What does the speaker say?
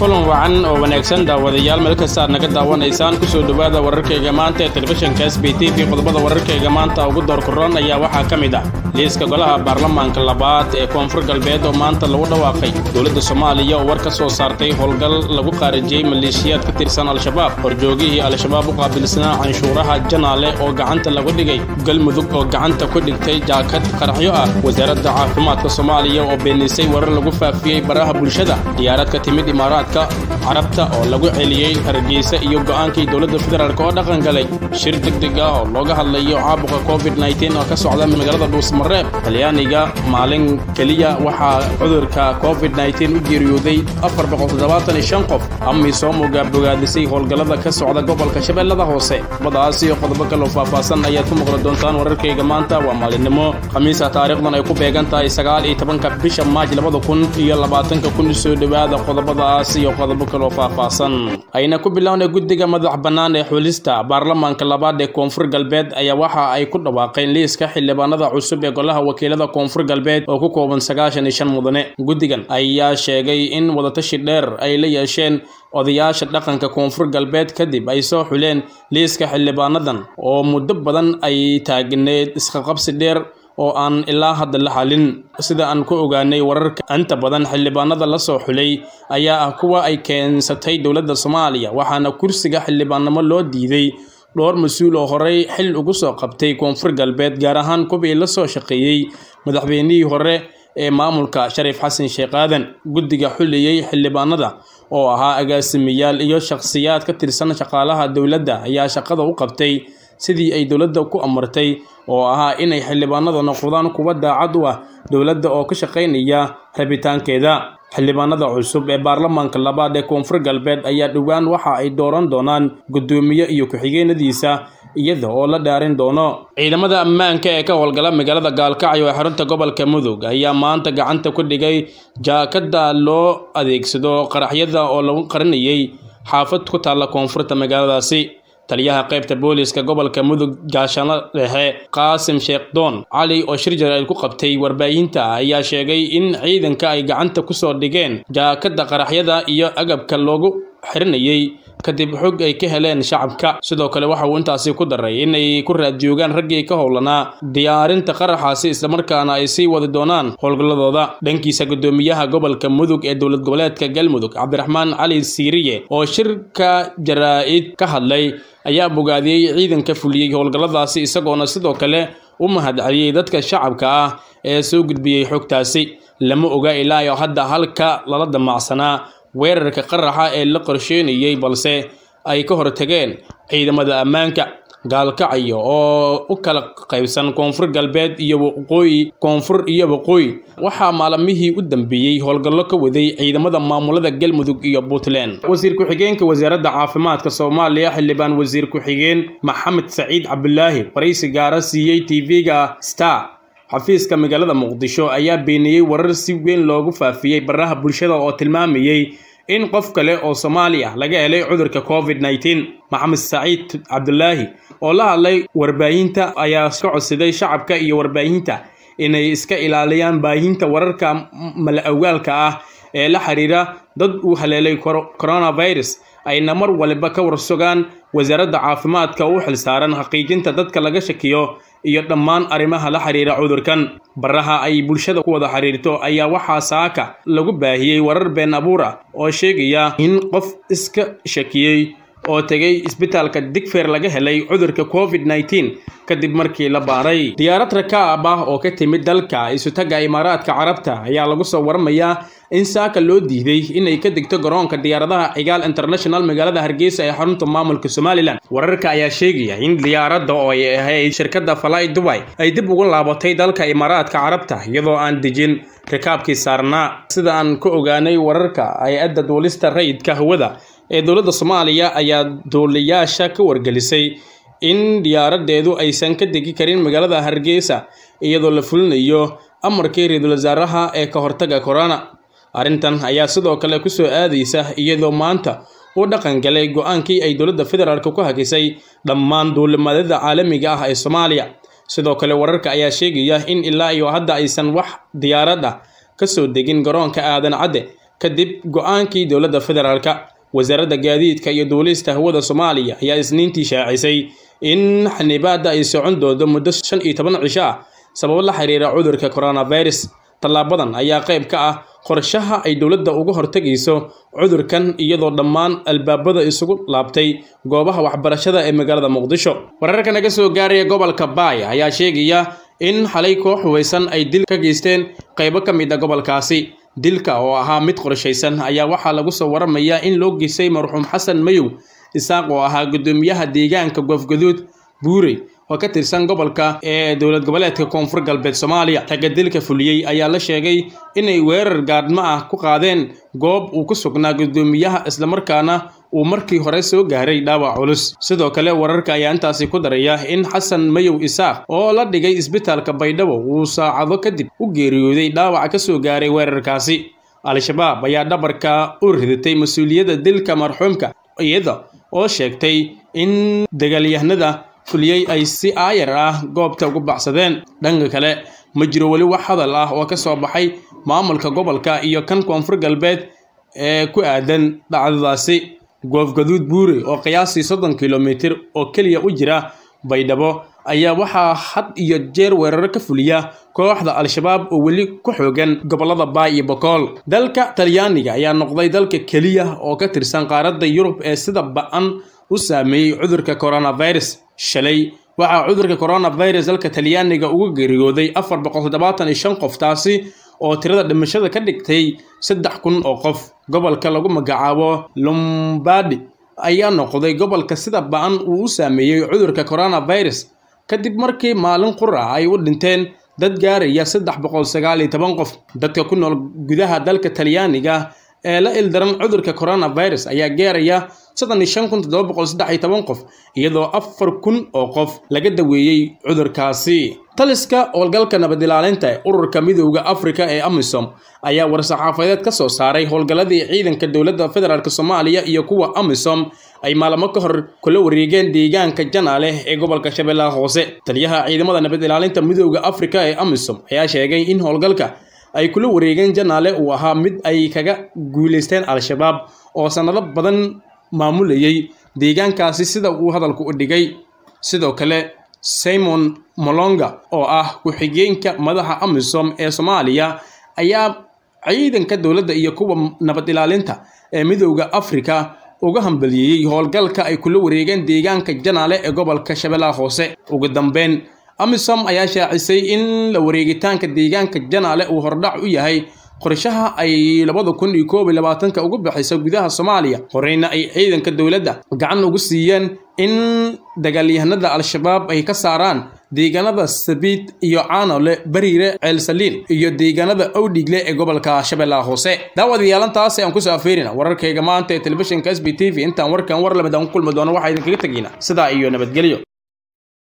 kulan wacan oo wanaagsan. Daawadayaal meel kasta aad naga daawanaysaan ku soo dhowaada wararkayga maanta ee telefishinka s b t v. Qodobada wararkayga maanta ugu doorkuroon ayaa waxaa ka mid ah liiska golaha baarlamaanka labaad ee koonfur galbeed oo maanta lagu dhawaaqay. Dowladda soomaaliya oo war ka soo saartay howlgal lagu qaarijiyey maleeshiyaad ka tirsan al-shabaab. Horjoogihii al-shabaab u qaabilsanaa canshuuraha janaale oo gacanta lagu dhigay. Galmudug oo gacanta ku dhigtay jaakad qaraxyo ah. Wasaaradda caafimaadka soomaaliya oo beenisay warar lagu faafiyey baraha bulshada. Diyaarad ka timid imaaraadka carabta oo lagu celiyey hargeysa iyo go'aankii dowladda federaalk oo dhaqan galay shir degdeg ah oo looga hadlayo caabuqa covid nteen oo ka socda magaalada dhuusmareeb talyaaniga maalin keliya waxaa cudurka covid nteen u geeriyooday afar boqoltoddobaatan shan qof. Amisom uga bogaadisay howlgallada ka socda gobolka shabeellada hoose. Badaas iyo qodobo kaloo faahfaahsan ayaad ku maqli doontaan wararkayga maanta. Waa maalinimo. Khamiisa taariikhdan ay ku beegan tahay sagaal iyo tobanka bisha maaj labada kun iyo labaatanka kun soo dhowaada qodobadaas iyo qodobo kaloo faahfaahsan. Ayna ku bilownay guddiga madax bannaan ee xulista baarlamaanka labaad ee koonfur galbeed ayaa waxa ay ku dhawaaqeen liiska xildhibaanada cusub ee golaha wakiilada koonfur galbeed oo ku kooban sagaashan iyo shan mudane. Guddigan ayaa sheegay in wadatashi dheer ay la yeesheen odayaasha dhaqanka koonfur galbeed kadib ay soo xuleen liiska xildhibaanadan oo muddo badan ay taagneed isqaqabsi dheer oo aan ilaa hadda la xalin sida aan ku ogaanay wararka inta badan xildhibaanada la soo xulay ayaa ah kuwa ay keensatay dowladda soomaaliya waxaana kursiga xildhibaannimo loo diiday. Dhowr mas'uul oo horey xil ugu soo qabtay koonfur galbeed gaar ahaan kuwii la soo shaqeeyey madaxweynihii hore ee maamulka shariif xasan sheekh aadan. Guddiga xuliyey xildhibaanada oo ahaa agaasimayaal iyo shakhsiyaad ka tirsan shaqaalaha dowladda ayaa shaqada u qabtay sidii ay dowladda ku amartay oo ahaa inay xildhibaanada noqdaan kuwa daacad u ah dowladda oo ka shaqaynaya rabitaankeeda. Xildhibaanada cusub ee baarlamaanka labaad ee koonfur galbeed ayaa dhowaan waxa ay dooran doonaan guddoomiye iyo ku-xigeenadiisa iyada oo la dhaarin doono. Ciidamada ammaanka ee ka howlgala magaalada gaalkacyo ee xarunta gobolka mudug ayaa maanta gacanta ku dhigay jaakada loo adeegsado qaraxyada oo lagu qarinayay xaafad ku taalla koonfurta magaaladaasi taliyaha qaybta booliska gobolka mudug gaashano dhexe qaasim sheekh doon. Cali oo shir jaraa'id ku qabtay warbaahinta ayaa sheegay in ciidanka ay gacanta ku soo dhigeen jaakada qaraxyada iyo agabka loogu xirinayay kadib xog ay ka heleen shacabka. Sidoo kale waxa uu intaasi ku daray inay ku raadjoogaan raggii ka howlanaa diyaarinta qaraxaasi islamarkaana ay sii wadi doonaan howlgalladooda. Dhankiisa guddoomiyaha gobolka mudug ee dowlad goboleedka galmudug cabdiraxmaan cali siiriye oo shirka jaraa'id ka hadlay ayaa bogaadiyey ciidanka fuliyey howlgalladaasi isagoona sidoo kale u mahadceliyey dadka shacabka ah ee soo gudbiyey xogtaasi. Lama oga ilaa hadda halka lala damacsanaa weerarka qaraxa ee la qorsheynayey balse ay ka hortageen ciidamada ammaanka gaalkacyo oo u kala qaybsan koonfur galbeed iyo waqooyi koonfur iyo waqooyi. Waxaa maalmihii u dambeeyey howlgallo ka waday ciidamada maamulada galmudug iyo puntland. Wasiir ku-xigeenka wasaaradda caafimaadka soomaaliya xildhibaan wasiir ku-xigeen maxamed saciid cabdulaahi waraysi gaara siiyey tv-ga star xafiiska magaalada muqdisho ayaa beeniyey warar si weyn loogu faafiyey baraha bulshada oo tilmaamayey in qof kale oo soomaali ah laga helay cudurka covid nteen maxamed saciid cabdulaahi oo la hadlay warbaahinta ayaa ka codsaday shacabka iyo warbaahinta inay iska ilaaliyaan baahinta wararka mala-awaalka ah ee la xiriira dad uu haleelay coronavirus. Ayna mar waliba ka warsogaan wasaaradda caafimaadka u xilsaaran xaqiijinta dadka laga shakiyo iyo dhammaan arrimaha la xiriira cudurkan. Baraha ay bulshada ku wada xiriirto ayaa waxaa saaka lagu baahiyey warar been abuur ah oo sheegaya in qof iska shakiyey oo tegay isbitaalka digfer laga helay cudurka covid nteen kadib markii la baaray. Diyaarad rakaab ah oo ka timid dalka isutaga imaaraadka carabta ayaa lagu soo waramayaa in saaka loo diiday inay ka degto garoonka diyaaradaha cigaal international magaalada hargeysa ee xarunta maamulka somalilan. Wararka ayaa sheegaya in diyaaradda oo ay ahayd shirkadda falai dubai ay dib ugu laabatay dalka imaaraadka carabta iyadoo aan dejin rikaabkii saarnaa. Sida aan ka ogaanay wararka hay'adda duulista rayidka hawada ee dowladda soomaaliya ayaa duuliyaasha ka wargelisay in diyaaradeedu aysan ka degi karin magaalada hargeysa iyadoo la fulinayo amarkii ra'iisul wasaaraha ee ka hortaga corona. Arrintan ayaa sidoo kale ku soo aadaysa iyadoo maanta uu dhaqan galay go'aankii ay dowladda federaalk ku hakisay dhammaan duulimadyada caalamiga ah ee soomaaliya. Sidoo kale wararka ayaa sheegaya in ilaa iyo hadda aysan wax diyaarad ah ka soo degin garoonka aadan cadde kadib go'aankii dowladda federaalka wasaaradda gaadiidka iyo duulista hawada soomaaliya ayaa isniintii shaacisay in xanibaadda ay socon doonto muddo shan iyo toban cisho ah sababo la xiriira cudurka coronavirus. Tallaabadan ayaa qayb ka ah qorshaha ay dowladda uga hortegayso cudurkan iyadoo dhammaan albaabada isugu laabtay goobaha waxbarashada ee magaalada muqdisho. Wararka naga soo gaaraya gobolka baay ayaa sheegaya in xalay koox hubaysan ay dil ka geysteen qaybo ka mid a gobolkaasi dilka oo ahaa mid qorshaysan ayaa waxaa lagu soo waramayaa in loo geystay marxuum xasan mayow isaaq oo ahaa guddoomiyaha deegaanka goofgaduud buurey oo ka tirsan gobolka ee dowlad goboleedka koonfur galbeed soomaaliya. Ragga dilka fuliyey ayaa la sheegay inay weerar gaadhmo ah ku qaadeen goob uu ku sugnaa guddoomiyaha islamarkaana uu markii hore soo gaaray dhaawac culus. Sidoo kale wararka ayaa intaasi ku daraya in xasan mayow isaaq oo la dhigay isbitaalka baydhabo uu saacado kadib u geeriyooday dhaawac ka soo gaaray weerarkaasi. Al-shabaab ayaa dhabarka u ridatay mas'uuliyadda dilka marxuumka iyada oo sheegtay in dagaalyahanada fuliyey ay si aayar ah goobta ugu baxsadeen dhanka kale ma jiro weli wax hadal ah oo ka soo baxay maamulka gobolka iyo kan koonfur galbeed ee ku aadan dhacdadaasi goofgaduud buure oo qiyaastii soddon kilomitir oo keliya u jira baydhabo ayaa waxaa had iyo jeer weeraro ka fuliya kooxda al-shabaab oo weli ku xoogan gobollada baay iyo bokool dalka talyaaniga ayaa noqday dalka keliya oo ka tirsan qaaradda yurub ee sida ba'an u saameeyey cudurka coronavirus. Shalay waxaa cudurka coronavirus dalka talyaaniga uga geeriyooday afar boqol toddobaatan iyo shan qof taasi oo tirada dhimashada ka dhigtay saddex kun oo qof gobolka lagu magacaabo lombardi ayaa noqday gobolka sida ba'an uu u saameeyey cudurka coronavirus. Kadib markii maalin qura ay u dhinteen dad gaaraya saddex boqol sagaal iyo toban qof dadka ku nool gudaha dalka talyaaniga ee la ildaran cudurka coronavirus ayaa gaaraya toban qof iyadoo afar kun oo qof laga daweeyey cudurkaasi. Taliska howlgalka nabad ilaalinta ee ururka midowda afrika ee amisom ayaa war-saxaafadeed ka soo saaray howlgalladii ciidanka dowladda federaalk soomaaliya iyo kuwa amisom ay maalamo ka hor kula wareegeen deegaanka janaale ee gobolka shabeellaha hoose. Taliyaha ciidamada nabad ilaalinta midowda afrika ee amisom ayaa sheegay in howlgalka ay kula wareegeen janaale uu ahaa mid ay kaga guulaysteen al-shabaab oo sannado badan maamulayay deegaankaasi sida uu hadalku u dhigay. Sidoo kale simon molonga oo ah ku-xigeenka madaxa amisom ee soomaaliya ayaa ciidanka dowladda iyo kuwa nabad ilaalinta ee midowda afrika uga hambaliyeeyey howlgalka ay kula wareegeen deegaanka janaale ee gobolka shabeellaha hoose. Ugu dambeyn amisom ayaa shaacisay in la wareegitaanka deegaanka janaale uu hordhac u yahay qorshaha ay labada kun iyo koob iyo labaatanka ugu baxaysa gudaha soomaaliya. Horeyna ay ciidanka dowladda gacan ugu siiyeen in dagaalyahanada al-shabaab ay ka saaraan deegaanada sabiid iyo caanole bariire ceelsaliin iyo deegaanada owdhigle ee gobolka shabeellaha hoose. Daawadayalantaas aan ku soo afeerina wararkayga maanta ee telefishinka s b t v. Intaan warkan war la mid ku kulmi doono waxaa idinkaga tegaynaa sidaa iyo nabadgelyo